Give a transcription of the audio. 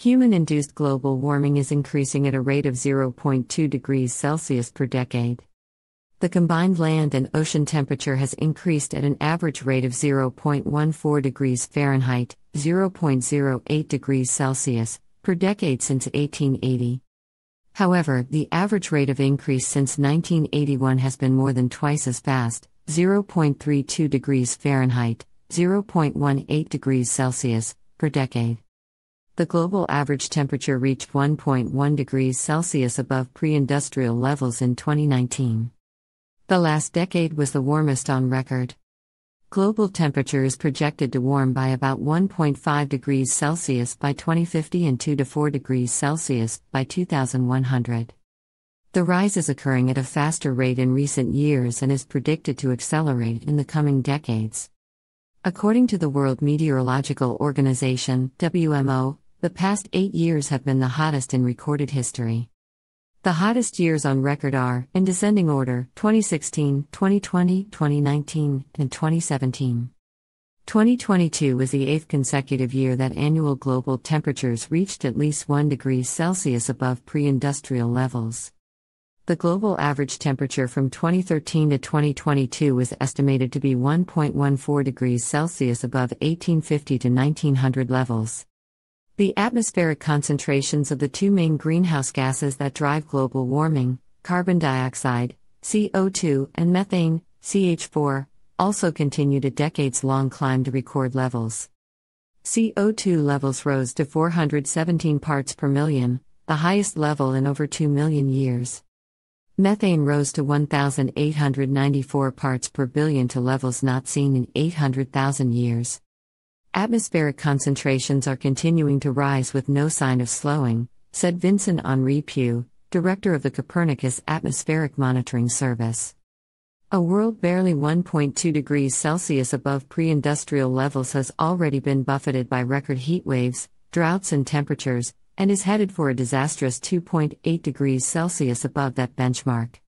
Human induced global warming is increasing at a rate of 0.2 degrees Celsius per decade. The combined land and ocean temperature has increased at an average rate of 0.14 degrees Fahrenheit, 0.08 degrees Celsius, per decade since 1880. However, the average rate of increase since 1981 has been more than twice as fast 0.32 degrees Fahrenheit, 0.18 degrees Celsius, per decade. The global average temperature reached 1.1 degrees Celsius above pre industrial levels in 2019. The last decade was the warmest on record. Global temperature is projected to warm by about 1.5 degrees Celsius by 2050 and 2 to 4 degrees Celsius by 2100. The rise is occurring at a faster rate in recent years and is predicted to accelerate in the coming decades. According to the World Meteorological Organization, WMO, the past eight years have been the hottest in recorded history. The hottest years on record are, in descending order, 2016, 2020, 2019, and 2017. 2022 was the eighth consecutive year that annual global temperatures reached at least 1 degree Celsius above pre industrial levels. The global average temperature from 2013 to 2022 was estimated to be 1.14 degrees Celsius above 1850 to 1900 levels. The atmospheric concentrations of the two main greenhouse gases that drive global warming, carbon dioxide, CO2, and methane, CH4, also continued a decades long climb to record levels. CO2 levels rose to 417 parts per million, the highest level in over 2 million years. Methane rose to 1,894 parts per billion to levels not seen in 800,000 years. Atmospheric concentrations are continuing to rise with no sign of slowing, said Vincent Henri Peuch, director of the Copernicus Atmospheric Monitoring Service. A world barely 1.2 degrees Celsius above pre industrial levels has already been buffeted by record heat waves, droughts, and temperatures, and is headed for a disastrous 2.8 degrees Celsius above that benchmark.